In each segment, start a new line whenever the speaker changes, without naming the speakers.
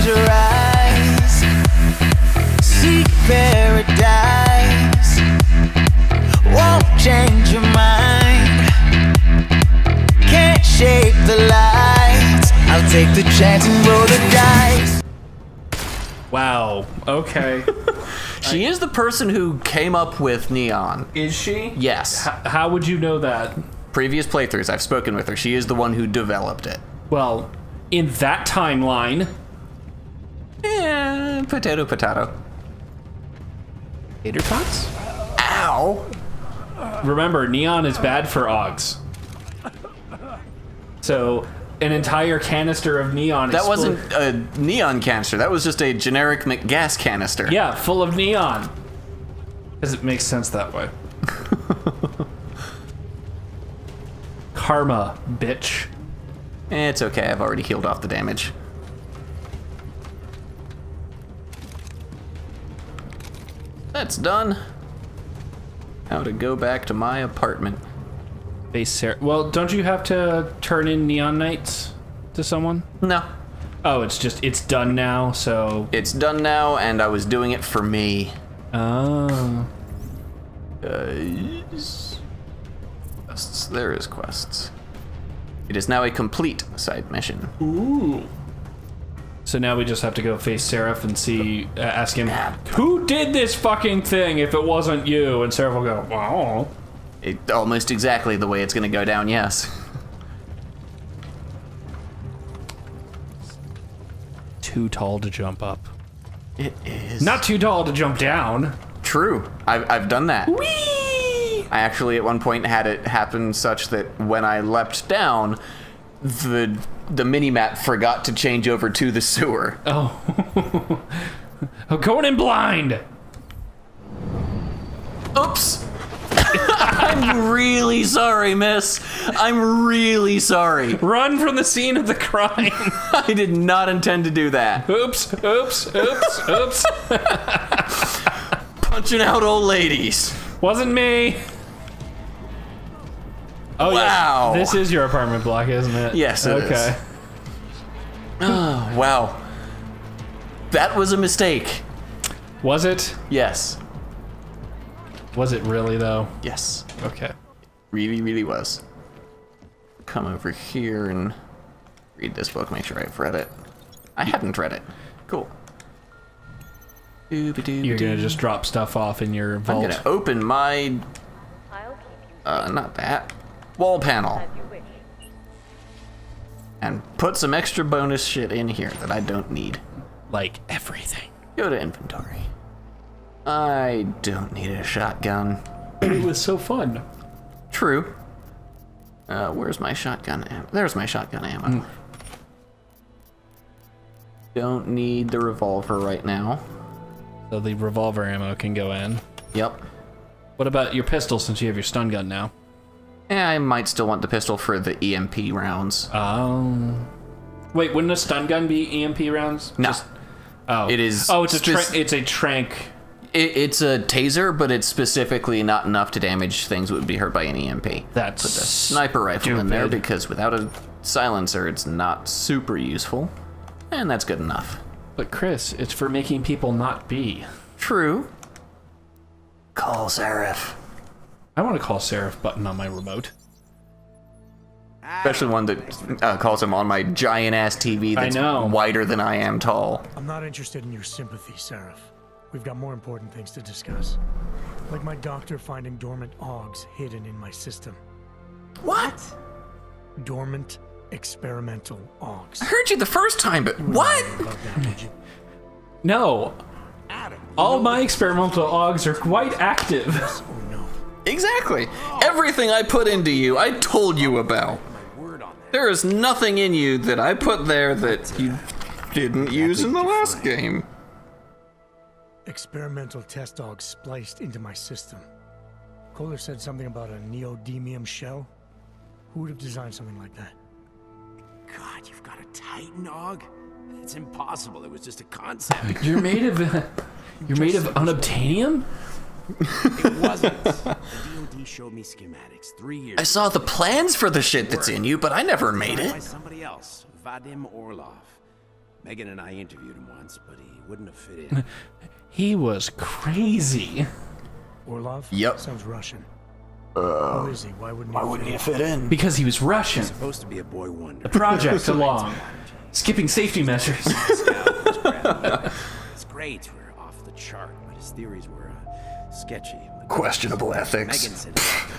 close your eyes. Seek paradise. Won't change your mind. Can't shape the lights. I'll take the chance and roll the dice.
Wow. Okay.
She is the person who came up with Neon.
Is she?
Yes.
H- how would you know that?
Previous playthroughs, I've spoken with her. She is the one who developed it.
Well, in that timeline,
Eh, potato, potato.
tater tots.
Ow!
Remember, neon is bad for Augs. So, an entire canister of neon.
That wasn't a neon canister. That was just a generic gas canister.
Yeah, full of neon. Because it makes sense that way. Karma, bitch.
Eh, It's okay. I've already healed off the damage. That's done. Now to go back to my apartment.
Base Sarah. Well, don't you have to turn in neon Nights to someone?
No.
Oh, it's just it's done now. So.
It's done now, and I was doing it for me.
Oh.
Guys. Quests. There is quests. It is now a complete side mission.
Ooh. So now we just have to go face Sarif and see, uh, ask him, who did this fucking thing if it wasn't you? And Sarif will go, wow.
It, almost exactly the way it's going to go down, yes.
Too tall to jump up.
It is.
Not too tall to jump down.
True. I've, I've done that.
Whee!
I actually at one point had it happen such that when I leapt down, the the mini map forgot to change over to the sewer.
Oh. I'm going in blind.
Oops. I'm really sorry, miss. I'm really sorry.
Run from the scene of the crime.
I did not intend to do that.
oops, oops, oops, oops.
Punching out old ladies.
Wasn't me. Oh,
Wow.
yes. This is your apartment block, isn't it?
Yes, it is.
okay.
Oh, wow. That was a mistake.
Was it?
Yes.
Was it really, though?
Yes.
Okay.
Really, really was. Come over here and read this book, make sure I've read it. I hadn't read it. Cool.
You're gonna just drop stuff off in your vault.
I'm gonna open my,
I'll keep you
uh, not that, wall panel
as you wish.
and put some extra bonus shit in here that I don't need.
Like everything.
Go to inventory. I don't need a shotgun.
It was so fun.
True. Uh, where's my shotgun ammo? There's my shotgun ammo. Don't need the revolver right now.
So the revolver ammo can go in.
Yep.
What about your pistol since you have your stun gun now?
Yeah, I might still want the pistol for the EMP rounds.
Oh. Wait, wouldn't a stun gun be EMP rounds?
No.
Oh.
It is
Oh, it's a tra- it's a trank.
It, it's a taser, but it's specifically not enough to damage things that would be hurt by an EMP.
That's
Put the sniper rifle in there because without a silencer, it's not super useful. And that's good enough.
But Chris, it's for making people not be.
True. Call Sarif.
I want to call Sarif button on my remote.
Especially one that uh, calls him on my giant ass TV
I
that's
know.
wider than I am tall.
I'm not interested in your sympathy, Sarif. We've got more important things to discuss. Like my doctor finding dormant augs hidden in my system.
What?
Dormant experimental augs.
I heard you the first time, but what?
About that, would you?
No. All my experimental augs are quite active.
Or no?
Exactly. Everything I put into you, I told you about. There is nothing in you that I put there that you didn't use in the last game.
Experimental test dog spliced into my system. Koller said something about a neodymium shell. Who would have designed something like that?
God, you've got a Titan aug? It's impossible. It was just a concept.
You're made of uh, You're made of unobtainium?
It wasn't. the DoD showed me schematics three years
I saw the plans for the shit that's in you, but I never made
by
it.
somebody else, Vadim Orlov. Megan and I interviewed him once, but he wouldn't have fit in.
He was crazy.
Orlov?
Yep.
Sounds Russian. Who is he? Why wouldn't he?
Wouldn't he fit in?
Because he was Russian.
Supposed to be a boy wonder.
Project along. Skipping safety measures.
It's great. We're off the chart, but his theories were uh, sketchy.
Questionable ethics.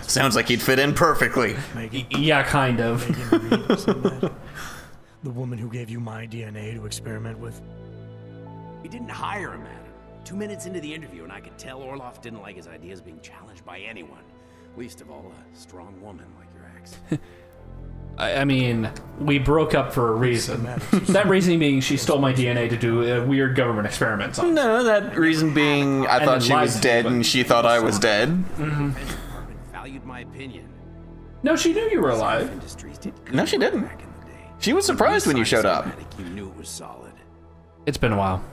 Sounds like he'd fit in perfectly.
Megan,
yeah, kind of.
Megan Reed said that? The woman who gave you my DNA to experiment with?
we didn't hire him, Adam. Two minutes into the interview, and I could tell Orlov didn't like his ideas being challenged by anyone. Least of all, a strong woman like your ex.
I, I mean, we broke up for a reason. that reason being she stole my DNA to do uh, weird government experiments on.
No, that reason being I
And
thought
then
she
lied
was
to
dead
me,
and she thought I was dead.
Department valued my opinion.
No, she knew you were alive.
Industries did good
No, she didn't.
Back in the day.
She was surprised when you showed up.
Cinematic, You knew it was solid.
It's been a while.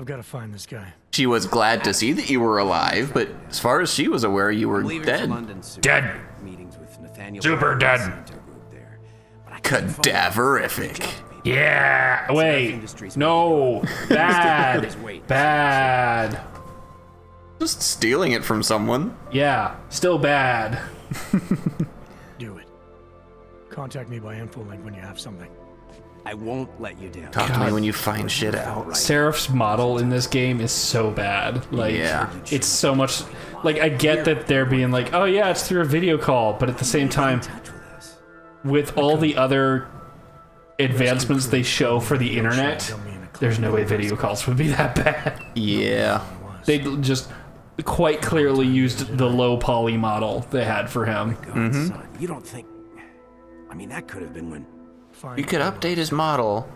I've got to find this guy.
She was glad to see that you were alive, but as far as she was aware, you were
Leaving
dead.
Dead.
Meetings with Nathaniel.
Super dead.
Santa group there. But I couldn't phone him.
Cadaverific.
Yeah. Wait. No. Bad. Bad.
Just stealing it from someone.
Yeah. Still bad.
Do it. Contact me by infolink when you have something.
I won't let you down.
Talk to me when you find shit out.
Sarif's model in this game is so bad. Like,
Yeah.
it's so much. Like, I get that they're being like, oh yeah, it's through a video call, but at the same time,
with
all the other advancements they show for the internet, there's no way video calls would be that bad.
Yeah.
They just quite clearly used the low poly model they had for him.
God, mm-hmm. son, you don't think? I mean, that could have been when.
Fine.
We could update his model,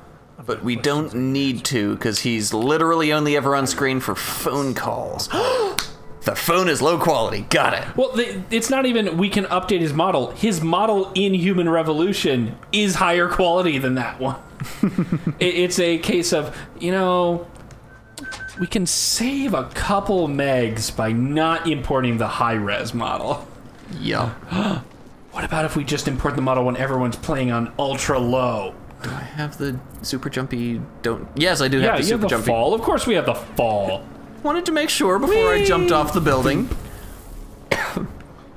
but we don't need to because he's literally only ever on screen for phone calls. the phone is low quality. Got it.
Well, they, it's not even we can update his model. His model in Human Revolution is higher quality than that one. it, it's a case of, you know, we can save a couple megs by not importing the high res model.
Yeah.
What about if we just import the model when everyone's playing on ultra low?
Do I have the super jumpy? Don't. Yes, I do
Yeah,
have the
you
super
have the
jumpy.
fall. Of course, we have the fall.
Wanted to make sure before I jumped off the building.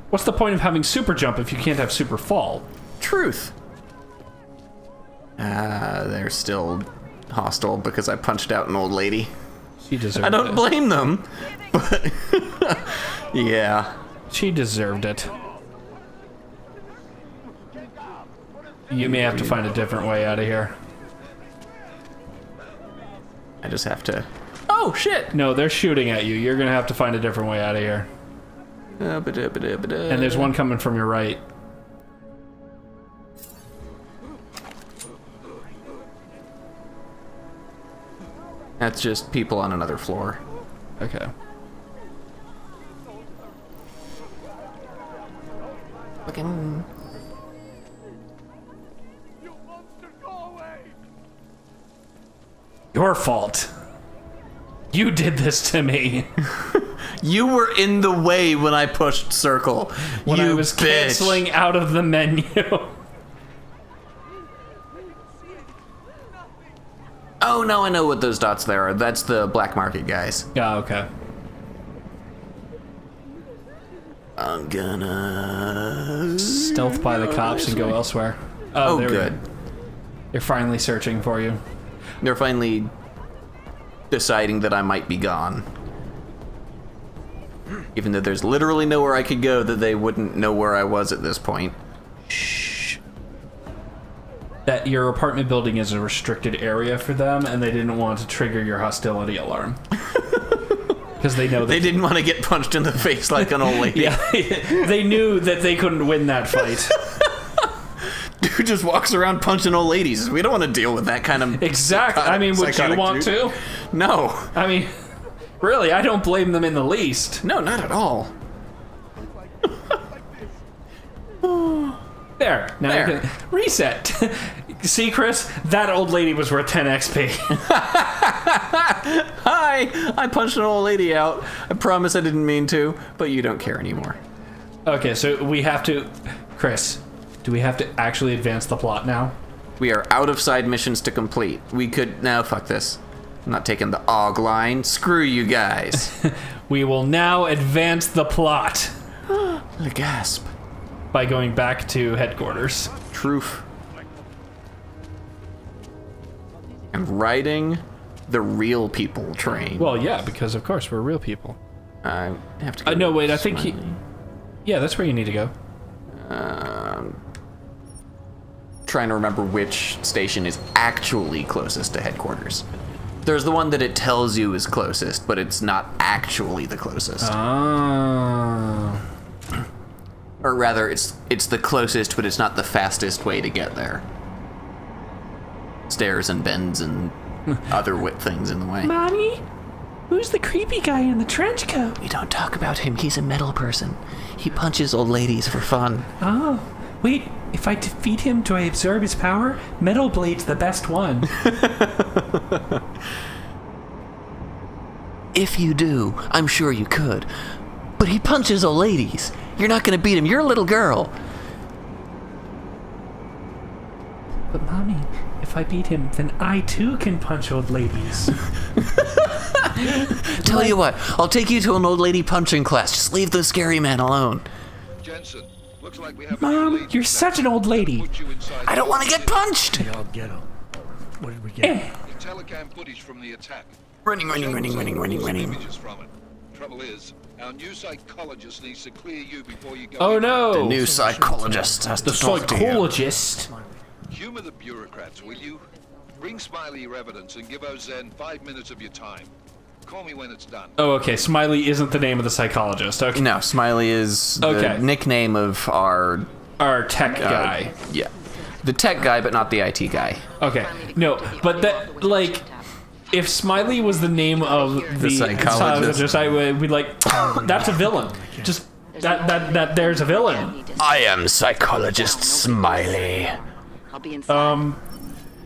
What's the point of having super jump if you can't have super fall?
Truth. Ah, they're still hostile because I punched out an old lady.
She deserved
I don't
it.
blame them, but yeah.
She deserved it. You may have to find a different way out of here.
I just have to. Oh shit!
No, they're shooting at you. You're gonna have to find a different way out of here.
Uh, ba-da, ba-da, ba-da.
And there's one coming from your right.
That's just people on another floor.
Okay.
Fucking.
Your fault. You did this to me
You were in the way when I pushed circle.
when
you
I was
bitch.
canceling out of the menu.
Oh no, I know what those dots there are. That's the black market guys.
yeah, okay.
I'm gonna
Stealth by the cops and go elsewhere.
Oh, oh
there we
good.
go. They're finally searching for you.
They're finally deciding that I might be gone. Even though there's literally nowhere I could go that they wouldn't know where I was at this point. Shh.
That your apartment building is a restricted area for them, and they didn't want to trigger your hostility alarm. Because they know that
They didn't want to get punched in the face like an old lady.
Yeah, they knew that they couldn't win that fight.
Dude just walks around punching old ladies. We don't want to deal with that kind of.
Exactly. I mean, would you want
dude.
to?
No.
I mean, really, I don't blame them in the least.
No, not at all.
There. Now
There.
you can reset. See, Chris, that old lady was worth 10 XP.
Hi! I punched an old lady out. I promise I didn't mean to, but you don't care anymore.
okay, so we have to. Chris, do we have to actually advance the plot now?
We are out of side missions to complete. We could now fuck this. I'm not taking the Og line. Screw you guys.
We will now advance the plot
the gasp.
by going back to headquarters.
Truth. And riding the real people train.
Well, yeah, because of course we're real people.
I have to. Go
Uh, no, wait, I think he. Yeah, that's where you need to go.
Um, trying to remember which station is actually closest to headquarters. There's the one that it tells you is closest, but it's not actually the closest.
Oh.
or rather, it's it's the closest, but it's not the fastest way to get there. Stairs and bends and other wit things in the way.
Mommy, who's the creepy guy in the trench coat?
We don't talk about him. He's a metal person. He punches old ladies for fun.
Oh, wait. If I defeat him, do I absorb his power? Metal Blade's the best one.
If you do, I'm sure you could. But he punches old ladies. You're not gonna beat him. You're a little girl.
but mommy, if I beat him, then I too can punch old ladies.
Tell you what, I'll take you to an old lady punching class. Just leave the scary man alone.
Jensen, looks like we have
Mom, you're such an old lady.
Put you inside
I don't want to get punched.
Y'all get him. What did we get?
Eh.
the telecam footage from the attack.
Running, running, running, running, running, running.
Images from it. Trouble is, our new psychologist needs to clear you before you go.
Oh no!
The new psychologist has
The
to talk to
psychologist.
Humor the bureaucrats, will you? Bring Smiley your evidence and give Auzenne five minutes of your time. Call me when it's done.
Oh, okay. Smiley isn't the name of the psychologist. Okay.
No, Smiley is the
Okay.
nickname of our
Our tech
uh,
guy.
Yeah, the tech guy, but not the IT guy.
Okay. No, but that like. If Smiley was the name of the,
psychologist.
I would be like, that's a villain. Just that that that there's a villain.
I am psychologist Smiley.
I'll be inside.
Um,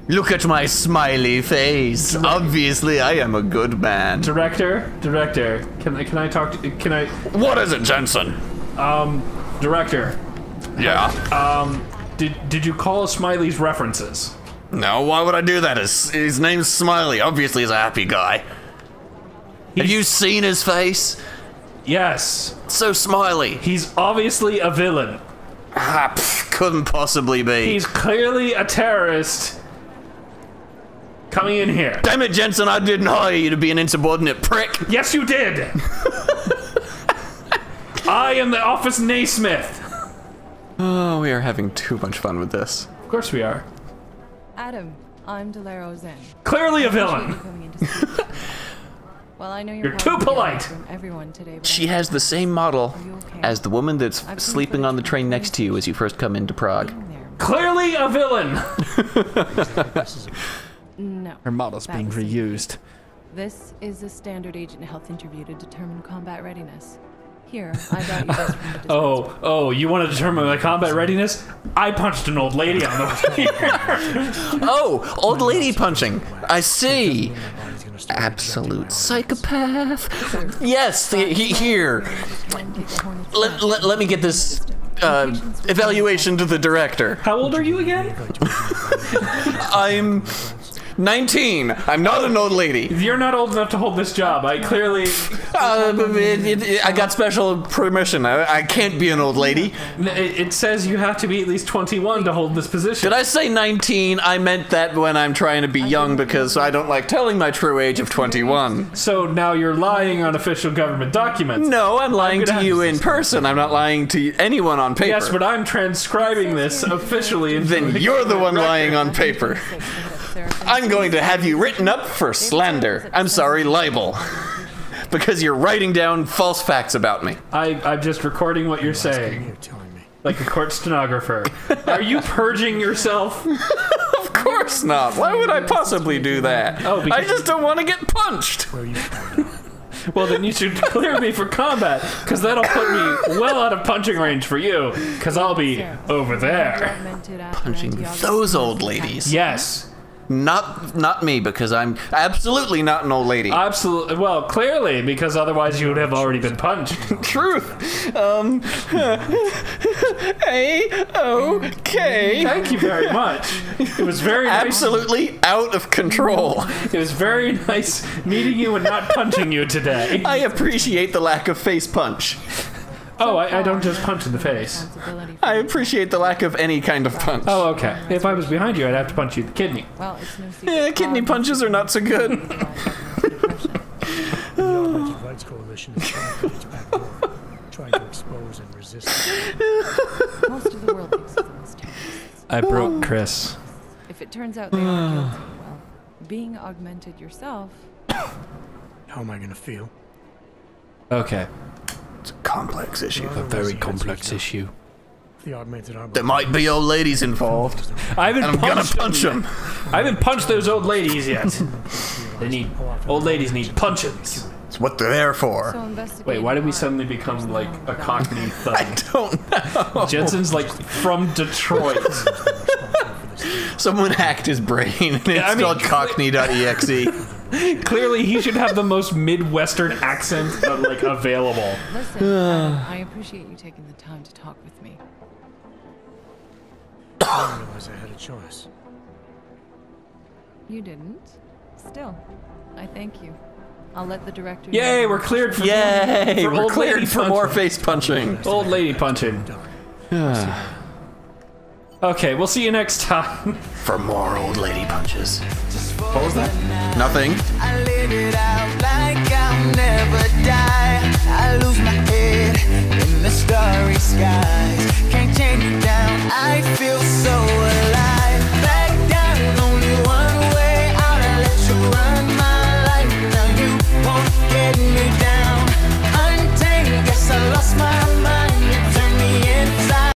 Look at my smiley face. Obviously, I am a good man.
director, director. Can I can I talk? To, can I?
What is it, Jensen?
Um, director.
Yeah.
Um, Did did you call Smiley's references?
No, why would I do that? His, his name's Smiley. Obviously, he's a happy guy. Have you seen his face?
Yes.
So smiley.
He's obviously a villain.
Ah, pff, couldn't possibly be.
He's clearly a terrorist coming in here.
Damn it, Jensen, I didn't hire you to be an insubordinate prick.
Yes, you did. I am the Office Naismith.
Oh, we are having too much fun with this.
Of course we are.
Adam, I'm Delara Auzenne.
Clearly a villain.
you coming in to speak. well, I know you're,
You're too polite.
From everyone today,
She
I'm
has the same model
okay?
as the woman that's
I've
sleeping on the train next to you as you first come into Prague.
Clearly a villain.
No.
Her model's being
was it.
reused.
This is a standard agent health interview to determine combat readiness. Here, I got you this from the
Oh, oh, you want to determine my combat readiness? I punched an old lady on the way here.
Oh, old lady punching. I see.
My body's gonna start
Absolute psychopath. Yes, he, here. Let, let, let me get this uh, evaluation to the director.
How old are you again?
I'm 19. I'm not an old lady.
You're not old enough to hold this job. I clearly.
Uh, it- it- it- I got special permission. I, I can't be an old lady.
It, it says you have to be at least 21 to hold this position.
Did I say 19? I meant that when I'm trying to be young because I don't like telling my true age of 21.
So now you're lying on official government documents.
No, I'm lying
gonna
to you in person. I'm not lying to anyone on paper.
Yes, but I'm transcribing this officially. into
then you're the one
record.
lying on paper. I'm going to have you written up for slander. I'm sorry, libel. Because you're writing down false facts about me.
I, I'm just recording what you're saying,
You're telling me.
like a court stenographer. Are you purging yourself?
Of course not. Why would I possibly do that?
Oh,
I just don't want to get punched.
Where are you from now?
Well, then you should clear me for combat, because that'll put me well out of punching range for you, because I'll be over there.
Punching those old ladies.
Yes.
Not not me because I'm absolutely not an old lady.
Absolutely. Well, clearly, because otherwise you would have already been punched.
Truth. Um. A okay.
Thank you very much. It was very nice.
Absolutely out of control.
It was very nice meeting you and not punching you today.
I appreciate the lack of face punch.
Oh, I, I don't just punch in the face.
I appreciate the lack of any kind of punch.
Oh, okay. If I was behind you, I'd have to punch you in the kidney.
Well, it's no secret.
Yeah, kidney punches are not so good.
The Rights Coalition is trying to its back door, trying to expose and resist.
Most of the world thinks of them as terrorists.
I broke Chris.
If it turns out they are guilty, well, being augmented yourself,
How am I gonna feel?
Okay.
It's a complex issue.
A very complex
issue.
The augmented armor.
There might be old ladies involved.
I haven't
And I'm gonna punch them.
I haven't punched those old ladies yet. they need old ladies need punches.
It's what they're there for.
investigate.
Wait, why did we suddenly become like a Cockney thug?
I don't know.
Jensen's like from Detroit.
Someone hacked his brain and
I mean,
installed cockney.exe.
Clearly, he should have the most Midwestern accent like available.
Listen, Adam, I appreciate you taking the time to talk with me.
I didn't realize I had a choice.
You didn't. Still, I thank you. I'll let the director.
Yay,
know.
we're cleared for
Yay!
for
We're cleared for more face punching.
Old lady punching. okay, we'll see you next time.
For more old lady punches.
What was that?
Nothing.
I live it out like I'll never die. I lose my head in the starry skies. Can't chain you down. I feel so